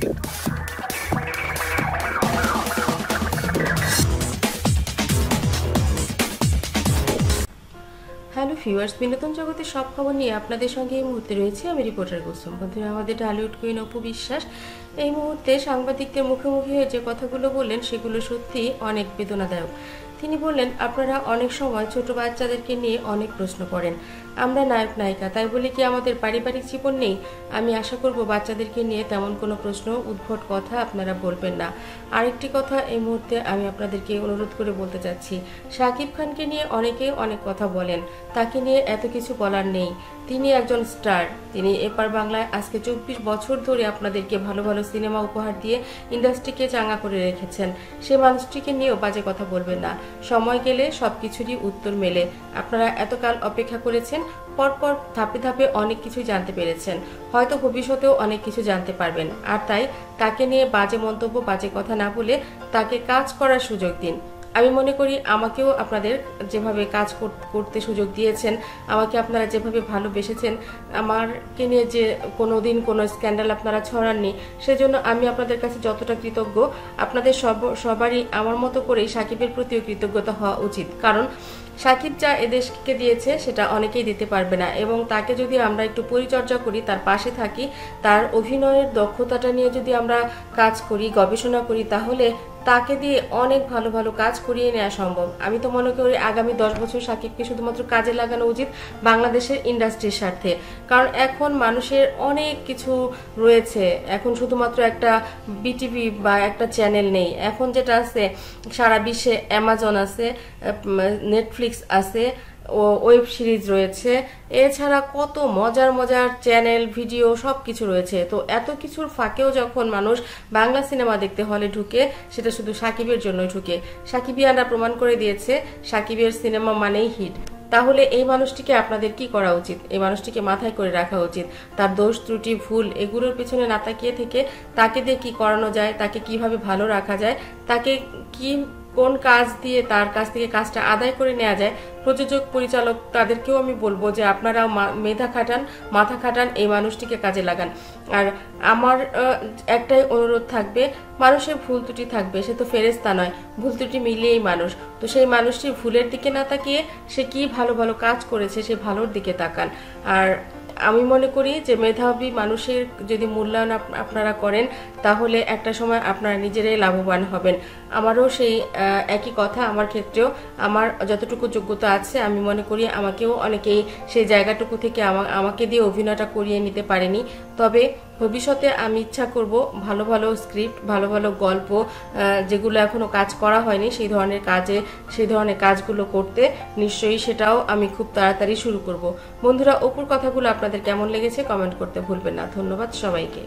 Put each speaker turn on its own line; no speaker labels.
Hello viewers, বিনোদন জগতের সব খবর নিয়ে আপনাদের সঙ্গে এই মুহূর্তে রয়েছে। আমি রিপোর্টার কুসুম বন্ধুরা। আমাদের ঢালিউড কুইন অপু বিশ্বাস, এই মুহূর্তে সাংবাদিকদের মুখোমুখি হয়ে যে কথাগুলো বললেন, সেগুলো সত্যি অনেক বেদনাদায়ক। তিনি বললেন, আপনারা অনেক সময় ছোট বাচ্চাদেরকে নিয়ে অনেক প্রশ্ন করেন। আমরা নায়ক, নায়িকা, তাই বলে কি আমাদের পারিবারিক জীবন নেই? আমি আশা করব বাচ্চাদেরকে নিয়ে তেমন কোনো প্রশ্ন, উদ্ভট কথা আপনারা বলবেন না। আরেকটি কথা এই মুহূর্তে আমি আপনাদেরকে অনুরোধ করে বলতে চাচ্ছি। শাকিব খানকে নিয়ে অনেকে অনেক কথা বলেন, তাকে নিয়ে এত কিছু বলার নেই। তিনি একজন স্টার, তিনি এপার বাংলায় আজকে চব্বিশ বছর ধরে আপনাদেরকে ভালো ভালো সিনেমা উপহার দিয়ে ইন্ডাস্ট্রিকে চাঙ্গা করে রেখেছেন। সে মানুষটিকে নিয়েও বাজে কথা বলবেন না। সময় গেলে সব কিছুরই উত্তর মেলে। আপনারা এতকাল অপেক্ষা করেছেন পরপর ধাপে ধাপে অনেক কিছু জানতে পেরেছেন। হয়তো ভবিষ্যতেও অনেক কিছু জানতে পারবেন। আর তাই তাকে নিয়ে বাজে মন্তব্য, বাজে কথা না বলে তাকে কাজ করার সুযোগ দিন। আমি মনে করি আমাকেও আপনাদের যেভাবে কাজ করতে সুযোগ দিয়েছেন, আমাকে আপনারা যেভাবে ভালোবেসেছেন, আমারকে নিয়ে যে কোনো দিন কোনো স্ক্যান্ডাল আপনারা ছড়াননি, সেজন্য আমি আপনাদের কাছে যতটা কৃতজ্ঞ, আপনাদের সব সবারই আমার মতো করেই সাকিবের প্রতিও কৃতজ্ঞতা হওয়া উচিত। কারণ সাকিব যা এদেশকে দিয়েছে, সেটা অনেকেই দিতে পারবে না। এবং তাকে যদি আমরা একটু পরিচর্যা করি, তার পাশে থাকি, তার অভিনয়ের দক্ষতাটা নিয়ে যদি আমরা কাজ করি, গবেষণা করি, তাহলে তাকে দিয়ে অনেক ভালো ভালো কাজ করিয়ে নেওয়া সম্ভব। আমি তো মনে করি আগামী দশ বছর সাকিবকে শুধুমাত্র কাজে লাগানো উচিত বাংলাদেশের ইন্ডাস্ট্রির স্বার্থে। কারণ এখন মানুষের অনেক কিছু রয়েছে। এখন শুধুমাত্র একটা বিটিভি বা একটা চ্যানেল নেই। এখন যেটা আছে, সারা বিশ্বে অ্যামাজন আছে নেটফ্লিক্স আছে ও ওয়েব সিরিজ রয়েছে। এছাড়া কত মজার মজার চ্যানেল, ভিডিও সব কিছু রয়েছে। তো এত কিছুর ফাঁকেও যখন মানুষ বাংলা সিনেমা দেখতে হলে ঢুকে, সেটা শুধু সাকিবের জন্যই ঢুকে। সাকিবিয়ানরা প্রমাণ করে দিয়েছে, সাকিবের সিনেমা মানেই হিট। তাহলে এই মানুষটিকে আপনাদের কি করা উচিত? এই মানুষটিকে মাথায় করে রাখা উচিত। তার দোষ, ত্রুটি, ভুল, এগুলোর পিছনে না তাকিয়ে থেকে তাকে দিয়ে কি করানো যায়, তাকে কীভাবে ভালো রাখা যায়, তাকে কি কোন কাজ দিয়ে, তার কাছ থেকে কাজটা আদায় করে নেওয়া যায়, প্রযোজক, পরিচালক, তাদেরকেও আমি বলব যে আপনারা মেধা খাটান, মাথা খাটান, এই মানুষটিকে কাজে লাগান। আর আমার একটাই অনুরোধ থাকবে, মানুষের ভুল ত্রুটি থাকবে, সে তো ফেরেস্তা নয়, ভুল ত্রুটি মিলিয়েই মানুষ। তো সেই মানুষটি ভুলের দিকে না তাকিয়ে সে কি ভালো ভালো কাজ করেছে, সে ভালোর দিকে তাকান। আর আমি মনে করি যে মেধাবী মানুষের যদি মূল্যায়ন আপনারা করেন, তাহলে একটা সময় আপনারা নিজেরাই লাভবান হবেন। আমারও সেই একই কথা আমার ক্ষেত্রেও। আমার যতটুকু যোগ্যতা আছে, আমি মনে করি আমাকেও অনেকেই সেই জায়গাটুকু থেকে আমাকে দিয়ে অভিনয়টা করিয়ে নিতে পারেনি। তবে ভবিষ্যতে আমি ইচ্ছা করব ভালো ভালো স্ক্রিপ্ট ভালো ভালো গল্প যেগুলো এখনও কাজ করা হয়নি, সেই ধরনের কাজে, সেই ধরনের কাজগুলো করতে নিশ্চয়ই সেটাও আমি খুব তাড়াতাড়ি শুরু করব। বন্ধুরা, অপুর কথাগুলো আপনাদের কেমন লেগেছে কমেন্ট করতে ভুলবেন না। ধন্যবাদ সবাইকে।